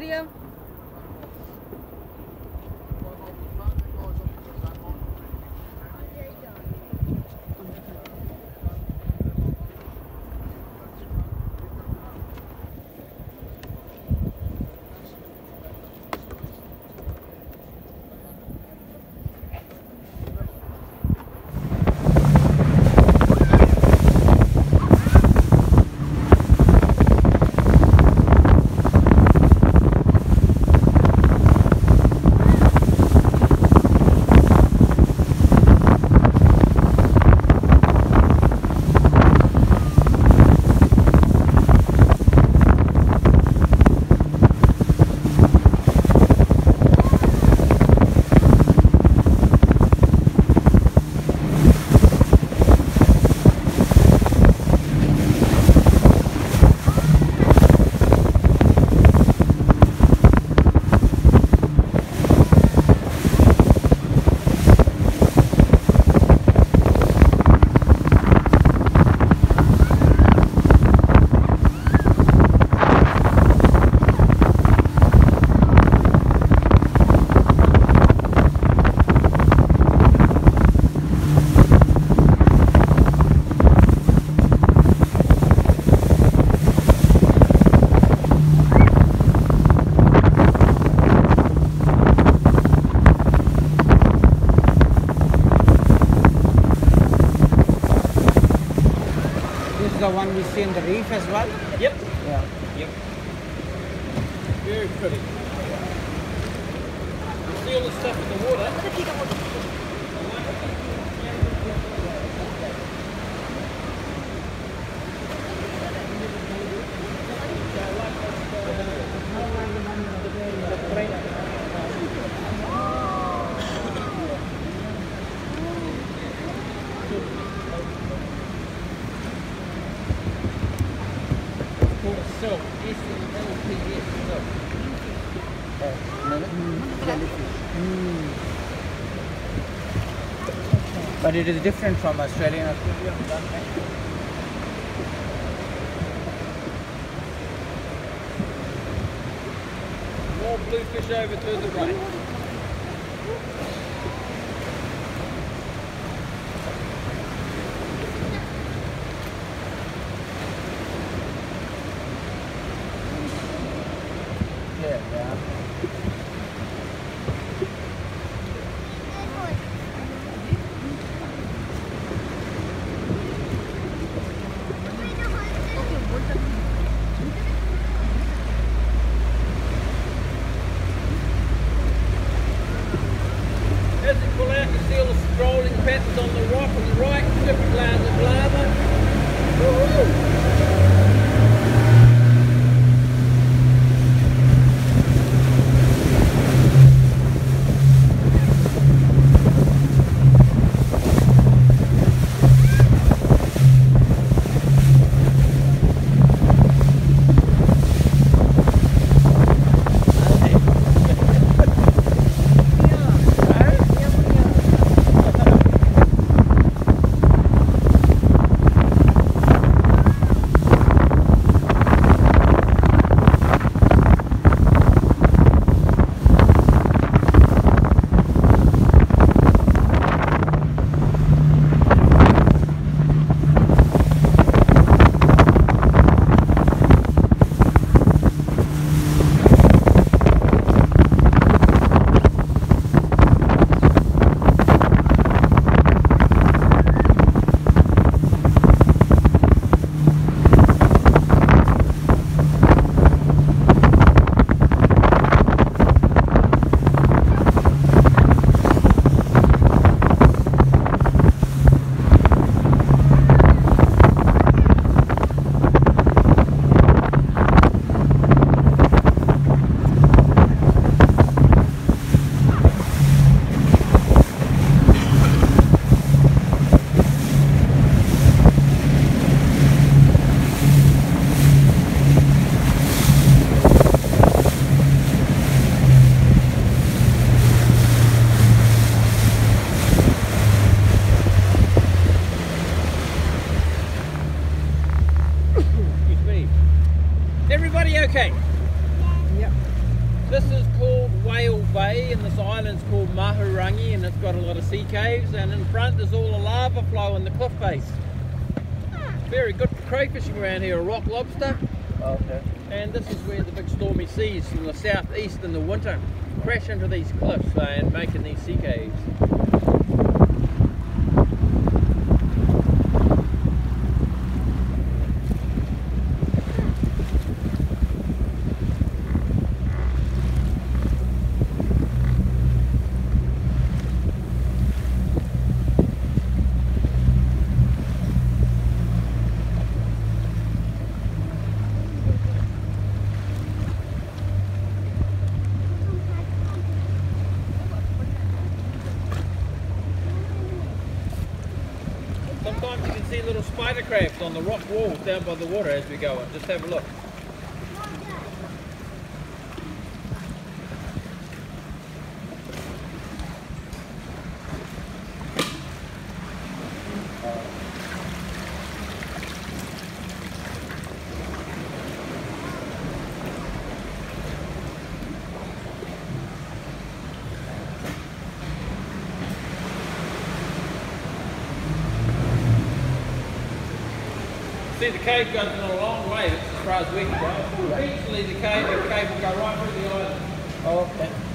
Mariam. The one we see in the reef as well. Yep. Yeah. Yep. Very pretty. You see all the stuff in the water? Silk. But it is different from Australian. More bluefish over to the right. Yeah, Okay. Yep. This is called Whale Bay and this island's called Mahurangi and it's got a lot of sea caves and in front is all the lava flow and the cliff face. Very good for crayfishing around here, rock lobster. Okay. And this is where the big stormy seas from the southeast in the winter crash into these cliffs eh, and making these sea caves. See little spider crabs on the rock walls down by the water as we go. Just have a look. The cave goes in a long way, as far as we can go. Eventually, the cave, the cave will go right through the island. Oh, okay.